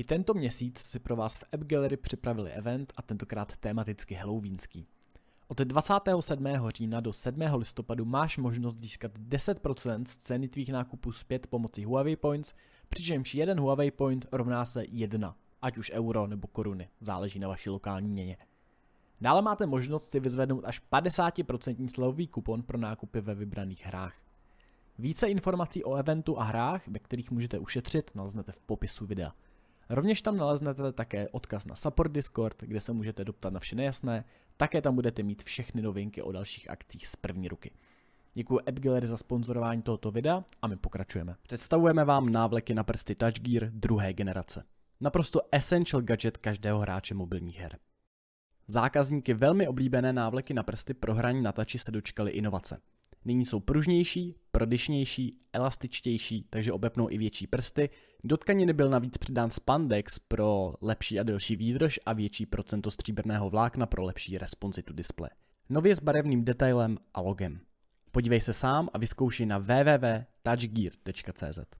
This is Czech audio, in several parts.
I tento měsíc si pro vás v App Gallery připravili event a tentokrát tematicky halloweenský. Od 27. října do 7. listopadu máš možnost získat 10% z ceny tvých nákupů zpět pomocí Huawei Points, přičemž jeden Huawei Point rovná se 1, ať už euro nebo koruny, záleží na vaší lokální měně. Dále máte možnost si vyzvednout až 50% slový kupon pro nákupy ve vybraných hrách. Více informací o eventu a hrách, ve kterých můžete ušetřit, naleznete v popisu videa. Rovněž tam naleznete také odkaz na Support Discord, kde se můžete doptat na vše nejasné, také tam budete mít všechny novinky o dalších akcích z první ruky. Děkuji AppGallery za sponzorování tohoto videa a my pokračujeme. Představujeme vám návleky na prsty Touch Gear druhé generace. Naprosto essential gadget každého hráče mobilních her. Zákazníky velmi oblíbené návleky na prsty pro hraní na tači se dočkali inovace. Nyní jsou pružnější, prodyšnější, elastičtější, takže obepnou i větší prsty. Do tkaniny byl navíc přidán spandex pro lepší a delší výdrž a větší procento stříbrného vlákna pro lepší responsitu displeje. Nově s barevným detailem a logem. Podívej se sám a vyzkoušej na www.touchgear.cz.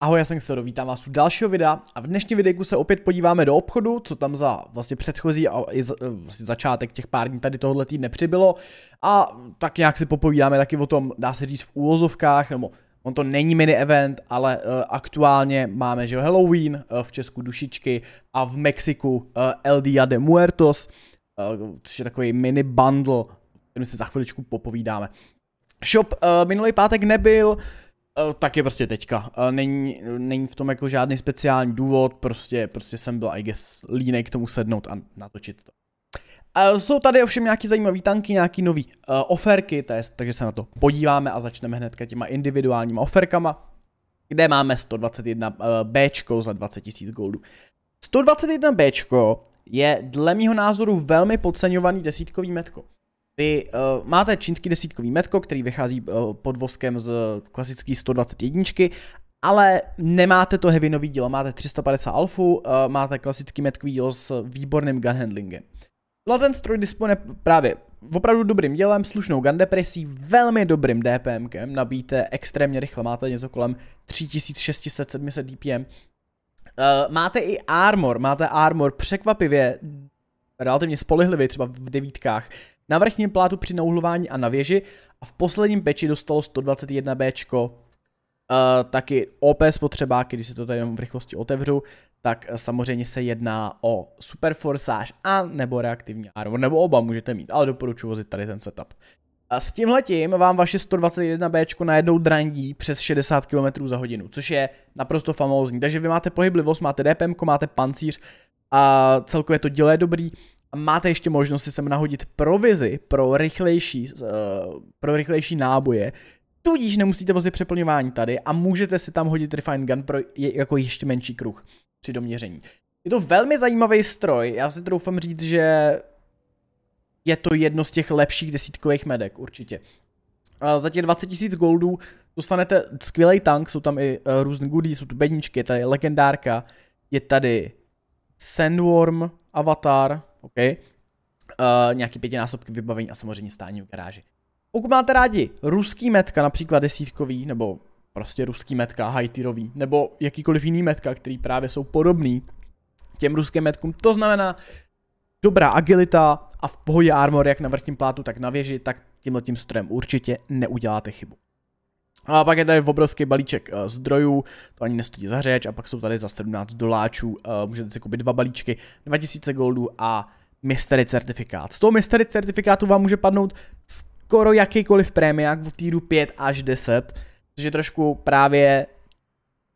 Ahoj, já jsem Xero, vítám vás u dalšího videa a v dnešním videu se opět podíváme do obchodu, co tam za vlastně předchozí a i za, vlastně začátek těch pár dní tady tohohle týdne přibylo a tak nějak si popovídáme taky o tom, dá se říct v úvozovkách, nebo on to není mini event, ale uh, aktuálně máme, že Halloween, uh, v Česku dušičky a v Mexiku uh, El Dia de Muertos, uh, což je takový mini bundle, kterým se za chviličku popovídáme. Shop uh, minulý pátek nebyl, Eh, tak je prostě teďka. Eh, není, není v tom jako žádný speciální důvod, prostě, prostě jsem byl, I guess, línej k tomu sednout a natočit to. Uh, jsou tady ovšem nějaký zajímavý tanky, nějaký nový uh, oferky, je, takže se na to podíváme a začneme hnedka těma individuálníma oferkama, kde máme 121 uh, B za 20 000 goldů. 121 B je dle mýho názoru velmi podceňovaný desítkový metko. Vy uh, máte čínský desítkový metko, který vychází uh, pod voskem z klasický 121, ale nemáte to heavynový dílo, máte 350 alfu, uh, máte klasický metkový dílo s výborným gun handlingem. Ten stroj disponuje právě opravdu dobrým dělem, slušnou gun depresí, velmi dobrým DPMkem, nabíjíte extrémně rychle, máte něco kolem 3600-700 DPM. Uh, máte i armor, máte armor překvapivě relativně spolehlivý, třeba v devítkách, na vrchním plátu při nauhlování a na věži a v posledním peči dostalo 121B, uh, taky OP spotřebáky, když si to tady jenom v rychlosti otevřu, tak samozřejmě se jedná o Super Forsáž a nebo reaktivní armor, nebo oba můžete mít, ale doporučuji vozit tady ten setup. A s tímhletím vám vaše 121B najednou drandí přes 60 km za hodinu, což je naprosto famózní. Takže vy máte pohyblivost, máte DPM, máte pancíř a celkově to dělá dobrý máte ještě možnost si sem nahodit provizi pro rychlejší, uh, pro rychlejší náboje, tudíž nemusíte vozit přeplňování tady a můžete si tam hodit Refine Gun pro je, jako ještě menší kruh při doměření. Je to velmi zajímavý stroj, já si troufám říct, že je to jedno z těch lepších desítkových medek, určitě. A za těch 20 000 goldů dostanete skvělý tank, jsou tam i uh, různé goodies, jsou tu bedničky, je tady legendárka, je tady Sandworm avatar, OK? Uh, nějaký pětinásobky vybavení a samozřejmě stání v garáži. Pokud máte rádi ruský metka, například desítkový, nebo prostě ruský metka, high tierový, nebo jakýkoliv jiný metka, který právě jsou podobný těm ruským metkům, to znamená dobrá agilita a v pohodě armor jak na vrchním plátu, tak na věži, tak tímhle tím strojem určitě neuděláte chybu. A pak je tady obrovský balíček uh, zdrojů, to ani nestojí za řeč, a pak jsou tady za 17 doláčů, uh, můžete si koupit dva balíčky, 2000 goldů a mystery certifikát. Z toho mystery certifikátu vám může padnout skoro jakýkoliv prémiák v týru 5 až 10, což je trošku právě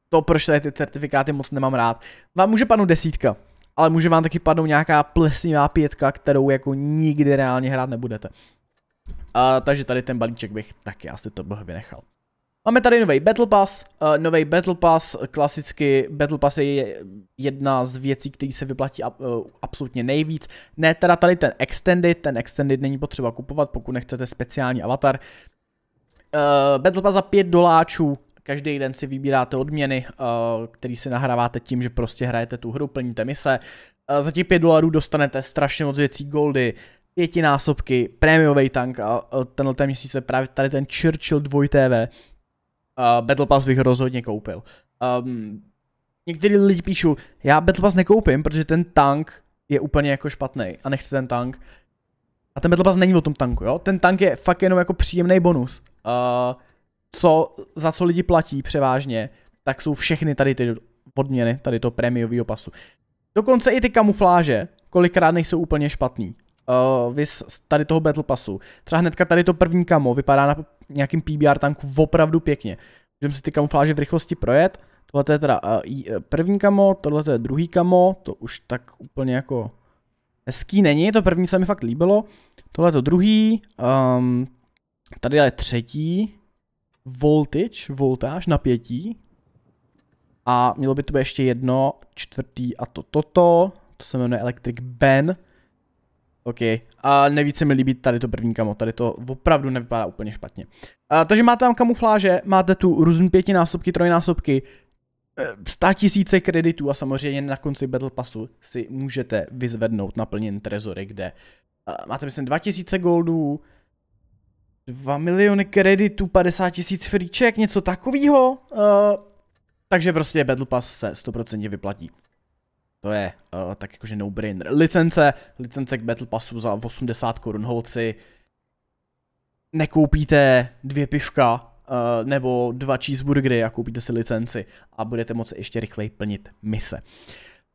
to, proč tady ty certifikáty moc nemám rád. Vám může padnout desítka, ale může vám taky padnout nějaká plesnivá pětka, kterou jako nikdy reálně hrát nebudete. Uh, takže tady ten balíček bych taky asi to bych vynechal. Máme tady nový Battle Pass, uh, nový Battle Pass, klasicky Battle Pass je jedna z věcí, které se vyplatí uh, absolutně nejvíc. Ne teda tady ten Extended, ten Extended není potřeba kupovat, pokud nechcete speciální avatar. Uh, Battle Pass za 5 doláčů, každý den si vybíráte odměny, uh, který si nahráváte tím, že prostě hrajete tu hru, plníte mise. Uh, za těch 5 dolarů dostanete strašně moc věcí, goldy, pětinásobky, prémiový tank a uh, tenhle ten měsíc je právě tady ten Churchill 2 TV, Uh, Battle Pass bych rozhodně koupil. Um, někteří lidi píšou, já Battle Pass nekoupím, protože ten tank je úplně jako špatný a nechci ten tank. A ten Battle Pass není o tom tanku, jo? Ten tank je fakt jenom jako příjemný bonus. Uh, co, za co lidi platí převážně, tak jsou všechny tady ty odměny, tady to prémiového pasu. Dokonce i ty kamufláže, kolikrát nejsou úplně špatný. Uh, vys tady toho Battle Passu. Třeba hnedka tady to první kamo vypadá na nějakým PBR tanku opravdu pěkně. Můžeme si ty kamufláže v rychlosti projet. Tohle je teda uh, první kamo, tohle je druhý kamo, to už tak úplně jako hezký není, to první se mi fakt líbilo. Tohle je to druhý, um, tady je třetí, voltage, voltáž, napětí. A mělo by to být ještě jedno, čtvrtý a to toto, to se jmenuje Electric Ben. OK. A nejvíc se mi líbí tady to první kamo, tady to opravdu nevypadá úplně špatně. A, takže máte tam kamufláže, máte tu různé pětinásobky, trojnásobky, 100 eh, tisíce kreditů a samozřejmě na konci Battle Passu si můžete vyzvednout naplněn trezory, kde uh, máte myslím 2000 goldů, 2 miliony kreditů, 50 tisíc freeček, něco takového. Uh, takže prostě Battle Pass se 100% vyplatí. To je uh, tak jakože no-brainer. Licence, licence k Battle Passu za 80 korun holci. Nekoupíte dvě pivka uh, nebo dva cheeseburgery a koupíte si licenci a budete moci ještě rychleji plnit mise.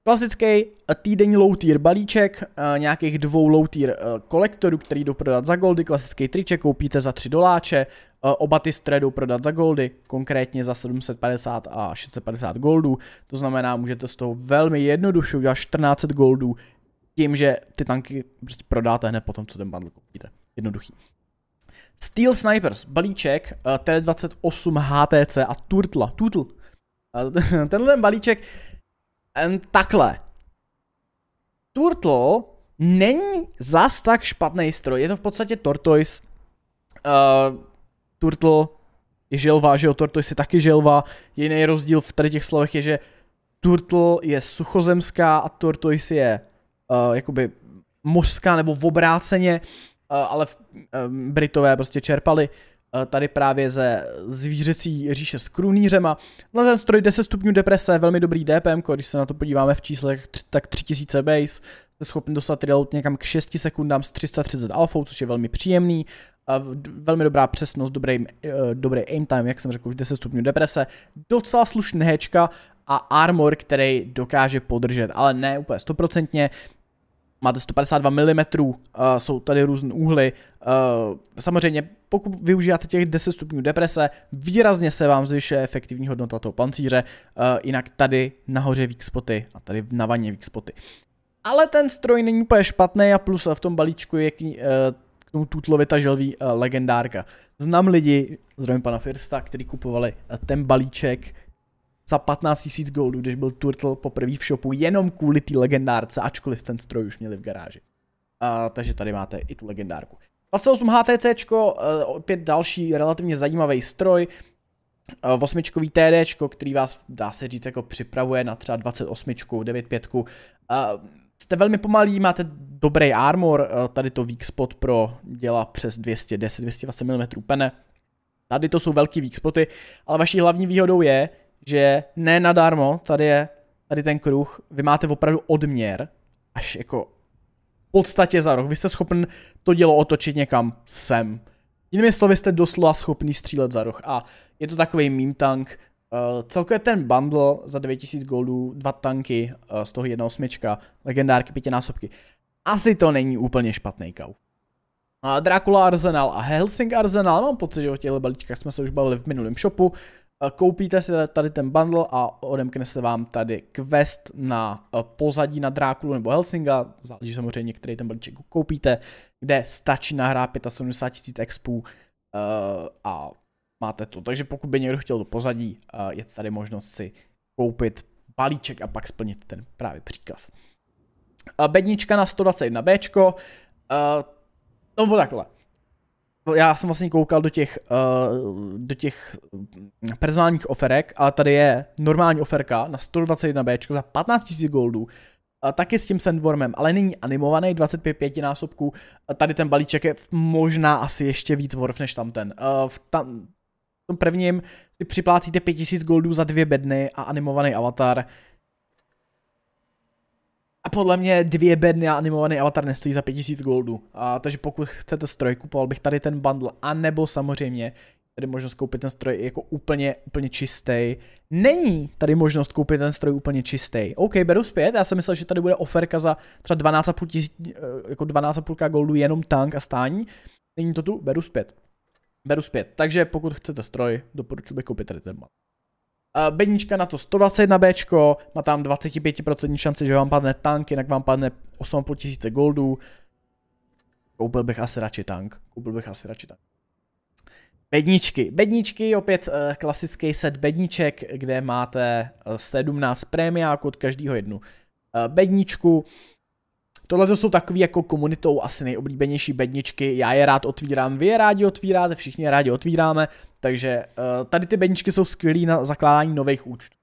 Klasický týdenní low tier balíček, uh, nějakých dvou low tier uh, kolektorů, který jdou prodat za goldy, klasický triček koupíte za 3 doláče, oba ty stroje jdou prodat za goldy, konkrétně za 750 a 650 goldů, to znamená, můžete z toho velmi jednoduše udělat 14 goldů, tím, že ty tanky prostě prodáte hned potom, co ten bundle koupíte. Jednoduchý. Steel Snipers, balíček, uh, T28 HTC a Turtle, Turtle. Tenhle balíček um, takhle. Turtle není zas tak špatný stroj, je to v podstatě Tortoise. Uh, Turtle je želva, že jo, Tortoise je taky želva. Jiný rozdíl v tady těch slovech je, že Turtle je suchozemská a Tortoise je uh, jakoby mořská nebo v obráceně, uh, ale v, um, Britové prostě čerpali tady právě ze zvířecí říše s krunýřema. Na ten stroj 10 stupňů deprese, velmi dobrý DPM, když se na to podíváme v číslech, tak 3000 base, jste schopni dostat reload někam k 6 sekundám s 330 alfou, což je velmi příjemný. Velmi dobrá přesnost, dobrý, eh, dobrý aim time, jak jsem řekl, už 10 stupňů deprese. Docela slušný hečka a armor, který dokáže podržet, ale ne úplně stoprocentně máte 152 mm, uh, jsou tady různé úhly. Uh, samozřejmě, pokud využíváte těch 10 stupňů deprese, výrazně se vám zvyšuje efektivní hodnota toho pancíře, uh, jinak tady nahoře weak spoty a tady na vaně weak spoty. Ale ten stroj není úplně špatný a plus v tom balíčku je uh, k tomu Tutlovi ta želví uh, legendárka. Znám lidi, zdravím pana Firsta, kteří kupovali uh, ten balíček za 15 000 goldů, když byl Turtle poprvé v shopu, jenom kvůli té legendárce, ačkoliv ten stroj už měli v garáži. Uh, takže tady máte i tu legendárku. 28 HTC, uh, opět další relativně zajímavý stroj, uh, osmičkový TD, který vás, dá se říct, jako připravuje na třeba 28, 95. Uh, jste velmi pomalí, máte dobrý armor, uh, tady to weak spot pro dělá přes 210, 220 mm pene. Tady to jsou velký weak spoty, ale vaší hlavní výhodou je, že ne nadarmo, tady je tady ten kruh, vy máte opravdu odměr, až jako v podstatě za roh. Vy jste schopen to dělo otočit někam sem. Jinými slovy jste doslova schopný střílet za roh a je to takový meme tank. Uh, celkově ten bundle za 9000 goldů, dva tanky, uh, z toho jedna osmička, legendárky pětinásobky. Asi to není úplně špatný kauf. Uh, Dracula Arsenal a Helsing Arsenal, mám pocit, že o těchto balíčkách jsme se už bavili v minulém shopu. Eh, koupíte si tady ten bundle a odemkne se vám tady quest na eh, pozadí na Drákulu nebo Helsinga, záleží samozřejmě, který ten balíček koupíte, kde stačí nahrát 75 000 expů uh, a máte to. Takže pokud by někdo chtěl do pozadí, je tady možnost si koupit balíček a pak splnit ten právě příkaz. Bednička na 121B, uh, to bylo takhle já jsem vlastně koukal do těch, do těch personálních oferek, ale tady je normální oferka na 121B za 15 000 goldů, taky s tím sandwormem, ale není animovaný 25 5 násobků. Tady ten balíček je možná asi ještě víc worth než tam ten. V, tam, tom prvním si připlácíte 5000 goldů za dvě bedny a animovaný avatar. A podle mě dvě bedny a animovaný avatar nestojí za 5000 goldů. A, takže pokud chcete stroj, kupoval bych tady ten bundle. A nebo samozřejmě tady možnost koupit ten stroj jako úplně, úplně čistý. Není tady možnost koupit ten stroj úplně čistý. OK, beru zpět, já jsem myslel, že tady bude oferka za třeba 12,5 tisíc, eh, jako 12,5 goldů jenom tank a stání. Není to tu, beru zpět. Beru zpět. Takže pokud chcete stroj, doporučuji bych koupit tady ten Uh, bednička na to 121 B, má tam 25% šanci, že vám padne tank, jinak vám padne 8,5 tisíce goldů. Koupil bych asi radši tank. Koupil bych asi radši tank. Bedničky. Bedničky, opět uh, klasický set bedniček, kde máte 17 prémiáků od každého jednu uh, bedničku. Tohle to jsou takový jako komunitou asi nejoblíbenější bedničky, já je rád otvírám, vy je rádi otvíráte, všichni je rádi otvíráme, takže uh, tady ty bedničky jsou skvělé na zakládání nových účtů.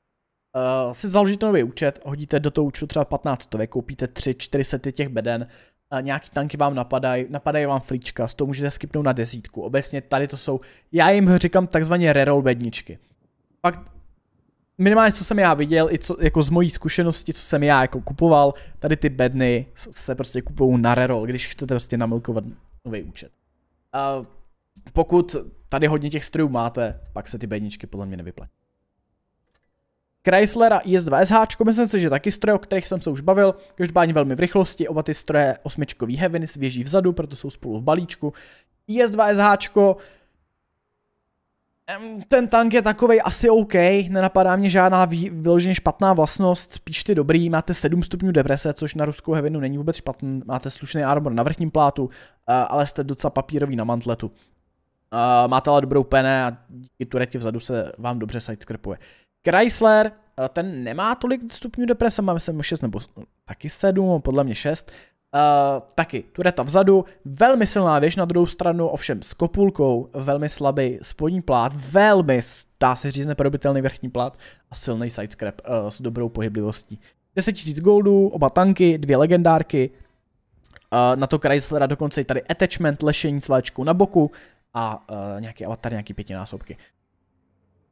Uh, si založíte nový účet, hodíte do toho účtu třeba 15 stovek, koupíte 3-4 sety těch beden, uh, nějaký tanky vám napadají, napadají vám flíčka, z toho můžete skipnout na desítku. Obecně tady to jsou, já jim říkám takzvaně reroll bedničky. Pak minimálně co jsem já viděl, i co, jako z mojí zkušenosti, co jsem já jako kupoval, tady ty bedny se prostě kupují na reroll, když chcete prostě namilkovat nový účet. Uh, pokud tady hodně těch strojů máte, pak se ty bedničky podle mě nevyplatí. Chrysler a IS-2 SH, myslím si, že taky stroje, o kterých jsem se už bavil, každopádně velmi v rychlosti, oba ty stroje osmičkový Heaveny svěží vzadu, proto jsou spolu v balíčku. IS-2 SH, ten tank je takovej asi OK, nenapadá mě žádná vyloženě špatná vlastnost, spíš ty dobrý, máte 7 stupňů deprese, což na ruskou heavenu není vůbec špatný, máte slušný armor na vrchním plátu, ale jste docela papírový na mantletu. Máte ale dobrou pene a díky tureti vzadu se vám dobře sidescrapuje. Chrysler, ten nemá tolik stupňů deprese, máme se 6 nebo taky 7, podle mě 6. Uh, taky tureta vzadu, velmi silná věž na druhou stranu, ovšem s kopulkou, velmi slabý spodní plát, velmi, dá se říct, neprobitelný vrchní plát a silný sidescrap uh, s dobrou pohyblivostí. 10 000 goldů, oba tanky, dvě legendárky, uh, na to Chryslera dokonce i tady attachment, lešení s na boku a uh, nějaký avatar, nějaký pětinásobky.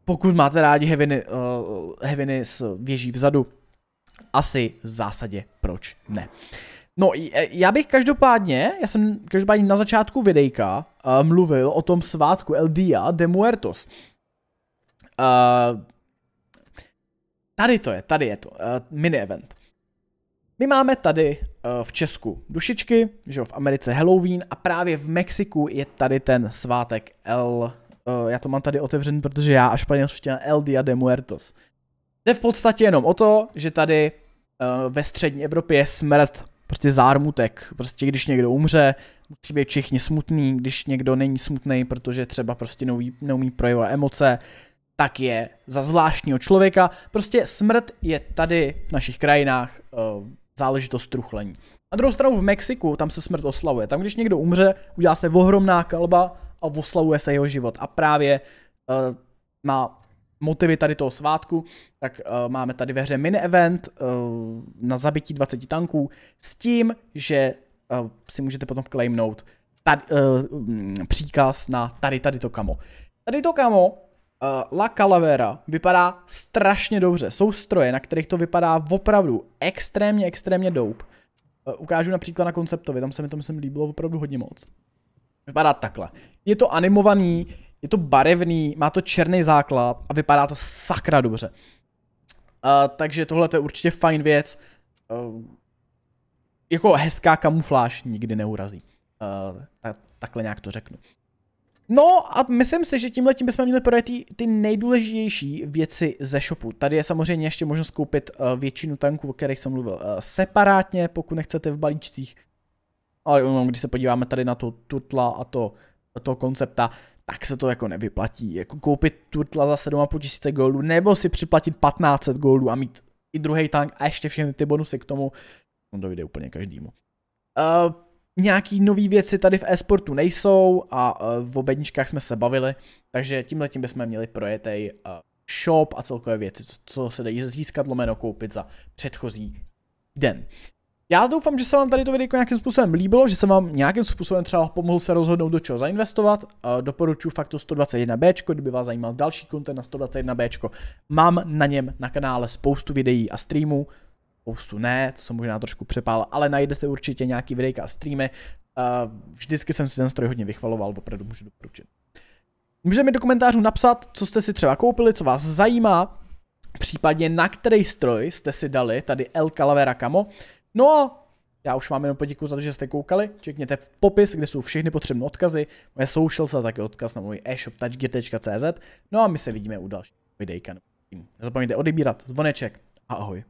Pokud máte rádi heaviny, uh, heaviny s věží vzadu, asi v zásadě proč ne. Uh, No, e, já bych každopádně, já jsem každopádně na začátku videjka uh, mluvil o tom svátku El Dia de Muertos. Uh, tady to je, tady je to, uh, mini event. My máme tady uh, v Česku dušičky, že jo, v Americe Halloween a právě v Mexiku je tady ten svátek El, uh, já to mám tady otevřený, protože já a španělština El Dia de Muertos. Jde v podstatě jenom o to, že tady uh, ve střední Evropě je smrt prostě zármutek. Prostě když někdo umře, musí být všichni smutný, když někdo není smutný, protože třeba prostě neumí, neumí projevovat emoce, tak je za zvláštního člověka. Prostě smrt je tady v našich krajinách uh, záležitost truchlení. Na druhou stranu v Mexiku, tam se smrt oslavuje. Tam, když někdo umře, udělá se ohromná kalba a oslavuje se jeho život. A právě uh, má motivy tady toho svátku, tak uh, máme tady ve hře mini event uh, na zabití 20 tanků s tím, že uh, si můžete potom claimnout tady, uh, příkaz na tady tady to kamo. Tady to kamo, uh, La Calavera, vypadá strašně dobře. Jsou stroje, na kterých to vypadá opravdu extrémně, extrémně dope. Uh, ukážu například na konceptovi, tam se mi to myslím líbilo opravdu hodně moc. Vypadá takhle. Je to animovaný, je to barevný, má to černý základ a vypadá to sakra dobře. Uh, takže tohle je určitě fajn věc. Uh, jako hezká kamufláž nikdy neurazí. Uh, tak, takhle nějak to řeknu. No a myslím si, že tímhle tím bychom měli projet ty, ty nejdůležitější věci ze shopu. Tady je samozřejmě ještě možnost koupit uh, většinu tanků, o kterých jsem mluvil, uh, separátně, pokud nechcete v balíčcích. Ale když se podíváme tady na to tutla a to, to koncepta, tak se to jako nevyplatí. Jako koupit turtla za 7,5 tisíce goldů, nebo si připlatit 1500 goldů a mít i druhý tank a ještě všechny ty bonusy k tomu, on dojde úplně každému. Uh, nějaký nové věci tady v e-sportu nejsou a uh, v obedničkách jsme se bavili, takže tímhle tím bychom měli projetej uh, shop a celkové věci, co, co se dají získat lomeno koupit za předchozí den. Já doufám, že se vám tady to videjko nějakým způsobem líbilo, že se vám nějakým způsobem třeba pomohl se rozhodnout, do čeho zainvestovat. Doporučuji fakt to 121B, kdyby vás zajímal další content na 121B. Mám na něm na kanále spoustu videí a streamů. Spoustu ne, to jsem možná trošku přepál, ale najdete určitě nějaký videjka a streamy. Vždycky jsem si ten stroj hodně vychvaloval, opravdu můžu doporučit. Můžete mi do komentářů napsat, co jste si třeba koupili, co vás zajímá, případně na který stroj jste si dali tady El Calavera Camo. No já už vám jenom poděkuji za to, že jste koukali. Čekněte v popis, kde jsou všechny potřebné odkazy, moje socials a taky odkaz na můj e-shop touchgear.cz. No a my se vidíme u dalších videjka. Nezapomeňte odebírat zvoneček a ahoj.